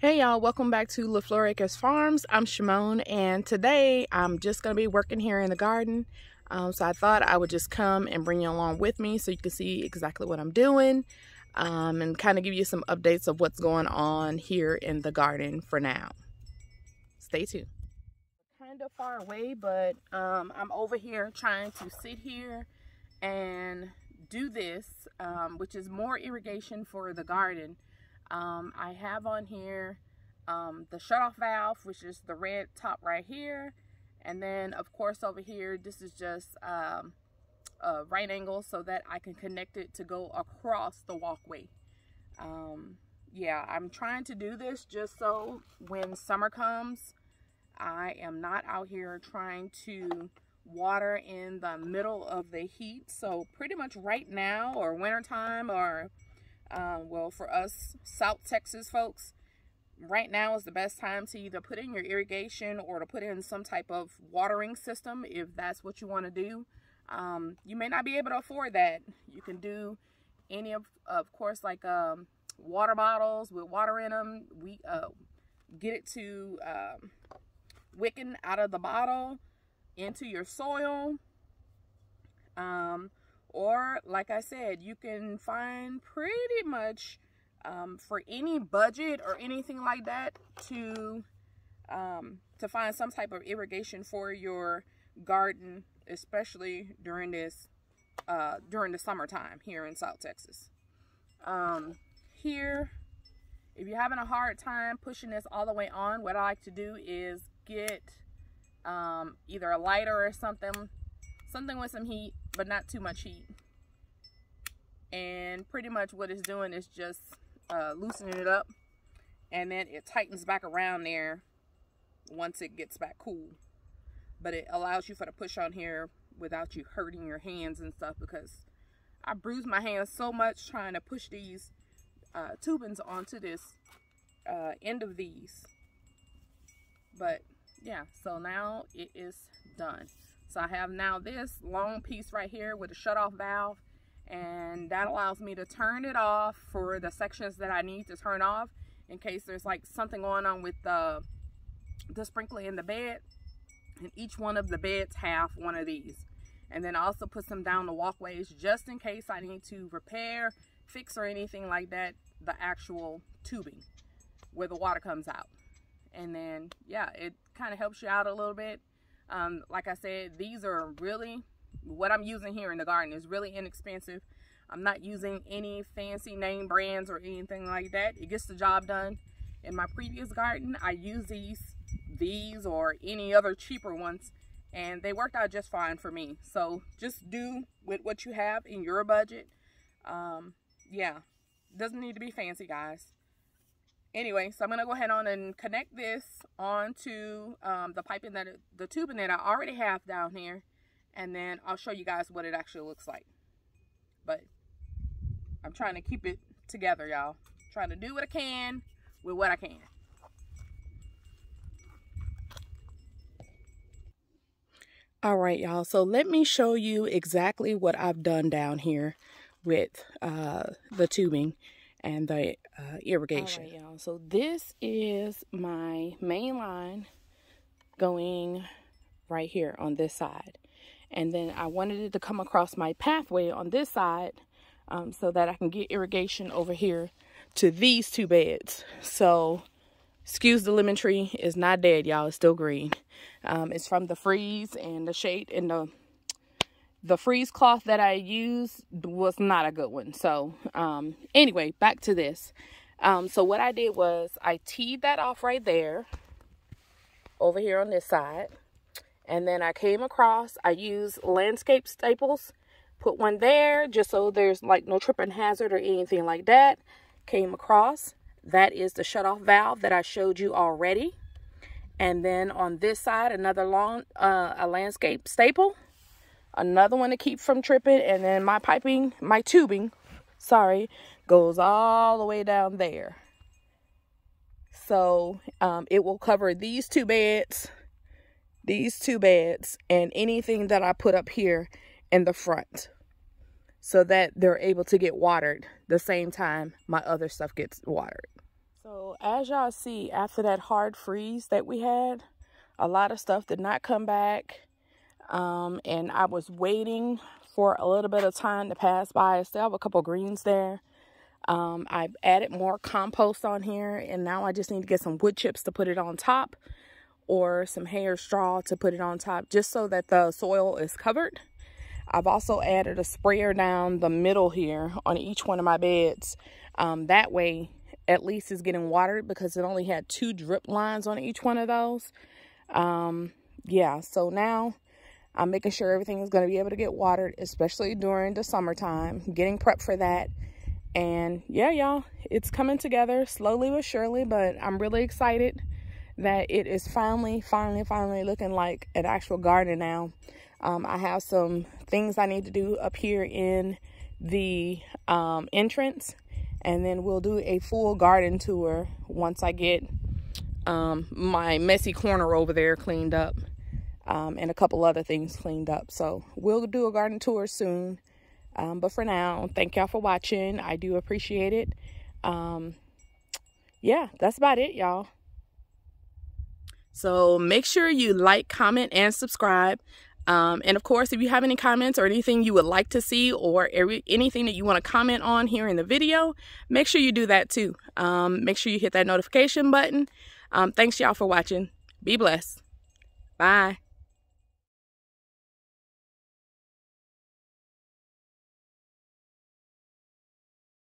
Hey y'all, welcome back to LeFleur Acres Farms. I'm Shamonn and today I'm just going to be working here in the garden. Um, so I thought I would just come and bring you along with me so you can see exactly what I'm doing um, and kind of give you some updates of what's going on here in the garden for now. Stay tuned. Kind of far away, but um, I'm over here trying to sit here and do this, um, which is more irrigation for the garden. Um, I have on here um, the shutoff valve, which is the red top right here. And then, of course, over here, this is just um, a right angle so that I can connect it to go across the walkway. Um, yeah, I'm trying to do this just so when summer comes, I am not out here trying to water in the middle of the heat. So pretty much right now or wintertime or um, well, for us South Texas folks, right now is the best time to either put in your irrigation or to put in some type of watering system if that's what you want to do. Um, you may not be able to afford that. You can do any of, of course, like um, water bottles with water in them. We uh, get it to um, wicking out of the bottle into your soil. Um, or like I said, you can find pretty much um, for any budget or anything like that to um, to find some type of irrigation for your garden, especially during this uh, during the summertime here in South Texas. Um, here, if you're having a hard time pushing this all the way on, what I like to do is get um, either a lighter or something something with some heat but not too much heat. And pretty much what it's doing is just uh, loosening it up and then it tightens back around there once it gets back cool. But it allows you for the push on here without you hurting your hands and stuff because I bruised my hands so much trying to push these uh, tubings onto this uh, end of these. But yeah so now it is done so I have now this long piece right here with a shut-off valve and that allows me to turn it off for the sections that I need to turn off in case there's like something going on with the, the sprinkler in the bed. And each one of the beds have one of these. And then I also put some down the walkways just in case I need to repair, fix or anything like that, the actual tubing where the water comes out. And then, yeah, it kind of helps you out a little bit. Um, like I said, these are really, what I'm using here in the garden is really inexpensive. I'm not using any fancy name brands or anything like that. It gets the job done. In my previous garden, I used these, these or any other cheaper ones, and they worked out just fine for me. So just do with what you have in your budget. Um, yeah, doesn't need to be fancy, guys anyway, so I'm going to go ahead on and connect this onto um, the piping that, the tubing that I already have down here. And then I'll show you guys what it actually looks like. But I'm trying to keep it together, y'all. Trying to do what I can with what I can. All right, y'all. So let me show you exactly what I've done down here with uh, the tubing and the uh, irrigation. All right, y'all. So this is my main line going right here on this side. And then I wanted it to come across my pathway on this side um, so that I can get irrigation over here to these two beds. So, excuse the lemon tree. It's not dead, y'all. It's still green. Um, it's from the freeze and the shade and the the freeze cloth that I used was not a good one. So, um, anyway, back to this. Um, so what I did was I teed that off right there over here on this side. And then I came across, I used landscape staples, put one there just so there's like no tripping hazard or anything like that. Came across, that is the shut-off valve that I showed you already. And then on this side, another long, uh, a landscape staple another one to keep from tripping, and then my piping, my tubing, sorry, goes all the way down there. So um, it will cover these two beds, these two beds, and anything that I put up here in the front so that they're able to get watered the same time my other stuff gets watered. So as y'all see, after that hard freeze that we had, a lot of stuff did not come back. Um, and I was waiting for a little bit of time to pass by. I still have a couple greens there. Um, I've added more compost on here and now I just need to get some wood chips to put it on top or some hay or straw to put it on top just so that the soil is covered. I've also added a sprayer down the middle here on each one of my beds. Um, that way, at least it's getting watered because it only had two drip lines on each one of those. Um, yeah, so now I'm making sure everything is going to be able to get watered, especially during the summertime, getting prepped for that. And yeah, y'all, it's coming together slowly but surely, but I'm really excited that it is finally, finally, finally looking like an actual garden now. Um, I have some things I need to do up here in the um, entrance and then we'll do a full garden tour once I get um, my messy corner over there cleaned up um, and a couple other things cleaned up. So we'll do a garden tour soon. Um, but for now, thank y'all for watching. I do appreciate it. Um, yeah, that's about it, y'all. So make sure you like, comment, and subscribe. Um, and of course, if you have any comments or anything you would like to see or every, anything that you want to comment on here in the video, make sure you do that too. Um, make sure you hit that notification button. Um, thanks y'all for watching. Be blessed. Bye.